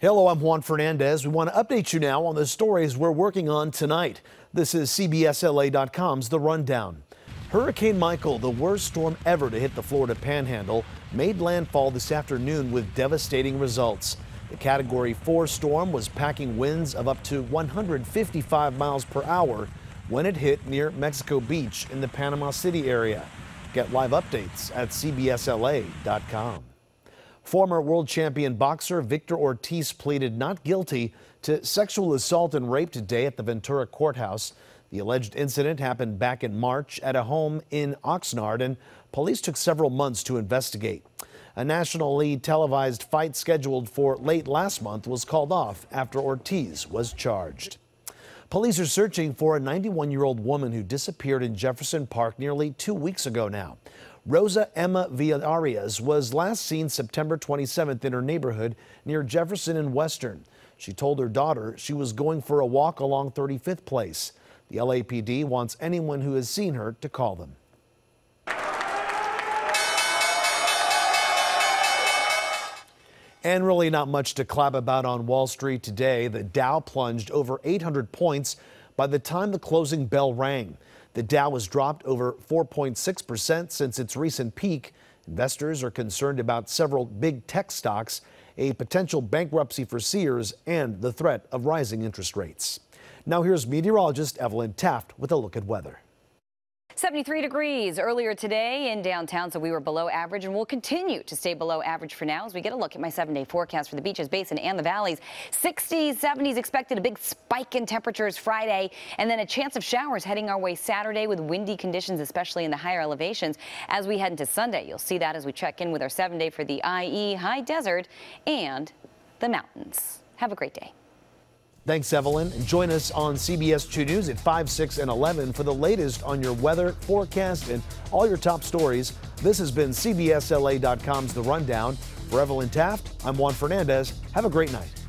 Hello, I'm Juan Fernandez. We want to update you now on the stories we're working on tonight. This is CBSLA.com's The Rundown. Hurricane Michael, the worst storm ever to hit the Florida panhandle, made landfall this afternoon with devastating results. The Category 4 storm was packing winds of up to 155 miles per hour when it hit near Mexico Beach in the Panama City area. Get live updates at CBSLA.com. Former world champion boxer Victor Ortiz pleaded not guilty to sexual assault and rape today at the Ventura courthouse. The alleged incident happened back in March at a home in Oxnard, and police took several months to investigate. A nationally televised fight scheduled for late last month was called off after Ortiz was charged. Police are searching for a 91 year old woman who disappeared in Jefferson Park nearly two weeks ago now. Rosa Emma Villarias was last seen September 27th in her neighborhood near Jefferson and Western. She told her daughter she was going for a walk along 35th Place. The LAPD wants anyone who has seen her to call them. And really not much to clap about on Wall Street today. The Dow plunged over 800 points by the time the closing bell rang. The Dow has dropped over 4.6% since its recent peak. Investors are concerned about several big tech stocks, a potential bankruptcy for Sears, and the threat of rising interest rates. Now here's meteorologist Evelyn Taft with a look at weather. 73 degrees earlier today in downtown, so we were below average and we'll continue to stay below average for now as we get a look at my seven day forecast for the beaches, basin and the valleys. 60s, 70s expected a big spike in temperatures Friday and then a chance of showers heading our way Saturday with windy conditions, especially in the higher elevations. As we head into Sunday, you'll see that as we check in with our seven day for the IE high desert and the mountains. Have a great day. Thanks, Evelyn. And join us on CBS 2 News at 5, 6, and 11 for the latest on your weather forecast and all your top stories. This has been CBSLA.com's The Rundown. For Evelyn Taft, I'm Juan Fernandez. Have a great night.